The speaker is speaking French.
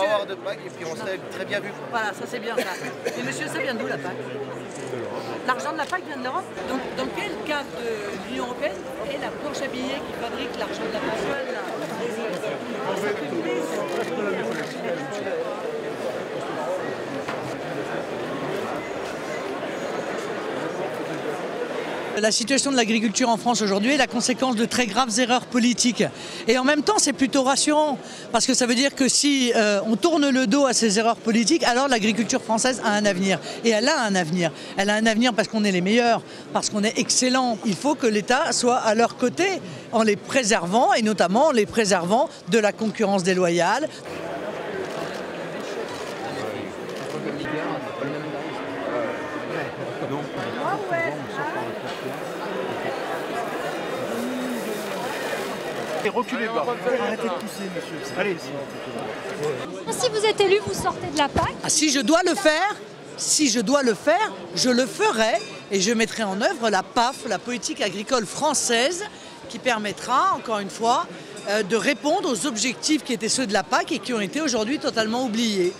pas avoir de PAC et puis on serait très bien vu. Voilà, ça c'est bien ça. Mais monsieur, ça vient d'où la PAC L'argent de la PAC vient de l'Europe Donc dans quel cadre de l'Union Européenne est la planche à billets qui fabrique l'argent de la PAC La situation de l'agriculture en France aujourd'hui est la conséquence de très graves erreurs politiques. Et en même temps, c'est plutôt rassurant, parce que ça veut dire que si euh, on tourne le dos à ces erreurs politiques, alors l'agriculture française a un avenir. Et elle a un avenir. Elle a un avenir parce qu'on est les meilleurs, parce qu'on est excellent. Il faut que l'État soit à leur côté en les préservant, et notamment en les préservant de la concurrence déloyale. Reculez pas. Arrêtez de pousser, monsieur. Allez. Si vous êtes élu, vous sortez de la PAC. Ah, si je dois le faire, si je dois le faire, je le ferai et je mettrai en œuvre la PAF, la politique agricole française, qui permettra, encore une fois, euh, de répondre aux objectifs qui étaient ceux de la PAC et qui ont été aujourd'hui totalement oubliés.